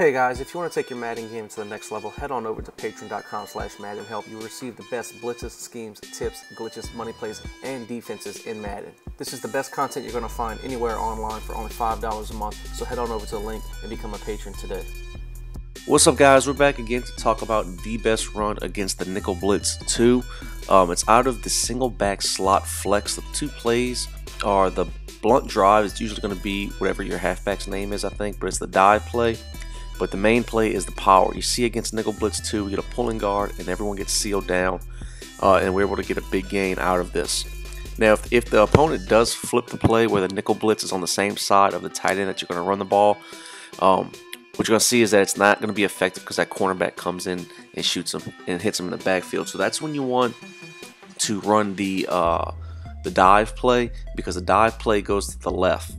Hey guys, if you want to take your Madden game to the next level, head on over to patreon.com slash Madden Help. You will receive the best blitzes, schemes, tips, glitches, money plays, and defenses in Madden. This is the best content you're going to find anywhere online for only $5 a month, so head on over to the link and become a patron today. What's up, guys? We're back again to talk about the best run against the Nickel Blitz 2. Um, it's out of the single back slot flex. The two plays are the blunt drive. It's usually going to be whatever your halfback's name is, I think, but it's the dive play but the main play is the power. You see against Nickel Blitz 2, we get a pulling guard and everyone gets sealed down, uh, and we're able to get a big gain out of this. Now, if, if the opponent does flip the play where the Nickel Blitz is on the same side of the tight end that you're going to run the ball, um, what you're going to see is that it's not going to be effective because that cornerback comes in and shoots him and hits him in the backfield. So that's when you want to run the uh, the dive play because the dive play goes to the left.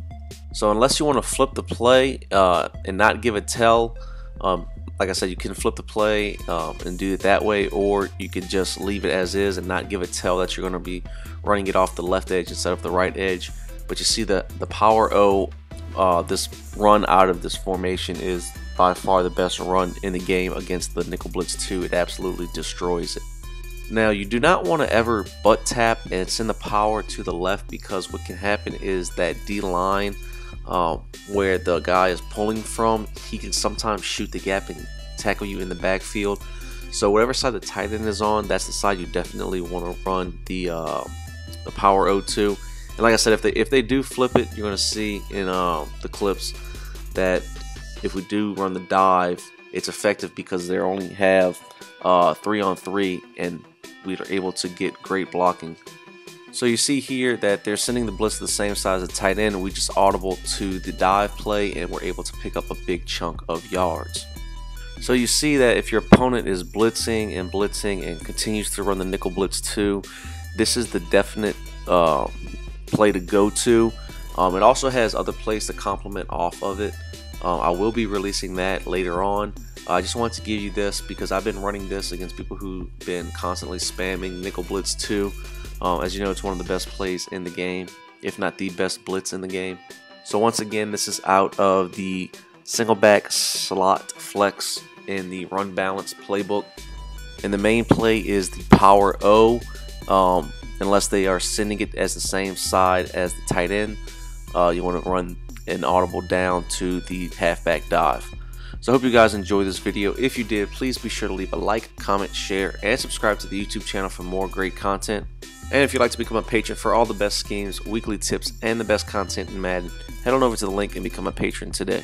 So unless you want to flip the play uh, and not give a tell, um, like I said, you can flip the play um, and do it that way, or you can just leave it as is and not give a tell that you're going to be running it off the left edge instead of the right edge. But you see the the power O, uh, this run out of this formation is by far the best run in the game against the Nickel Blitz 2. It absolutely destroys it. Now, you do not want to ever butt tap and send the power to the left because what can happen is that D line um, where the guy is pulling from, he can sometimes shoot the gap and tackle you in the backfield. So whatever side the tight end is on, that's the side you definitely want to run the uh, the power O2. And like I said, if they if they do flip it, you're gonna see in uh, the clips that if we do run the dive, it's effective because they only have uh, three on three, and we are able to get great blocking so you see here that they're sending the blitz to the same size as tight end. We just audible to the dive play and we're able to pick up a big chunk of yards. So you see that if your opponent is blitzing and blitzing and continues to run the nickel blitz 2, this is the definite uh, play to go to. Um, it also has other plays to complement off of it. Uh, I will be releasing that later on. I just wanted to give you this because I've been running this against people who've been constantly spamming nickel blitz 2. Um, as you know, it's one of the best plays in the game, if not the best blitz in the game. So once again, this is out of the single back slot flex in the run balance playbook. And the main play is the power O, um, unless they are sending it as the same side as the tight end. Uh, you want to run an audible down to the halfback dive. So I hope you guys enjoyed this video. If you did, please be sure to leave a like, comment, share, and subscribe to the YouTube channel for more great content. And if you'd like to become a patron for all the best schemes, weekly tips, and the best content in Madden, head on over to the link and become a patron today.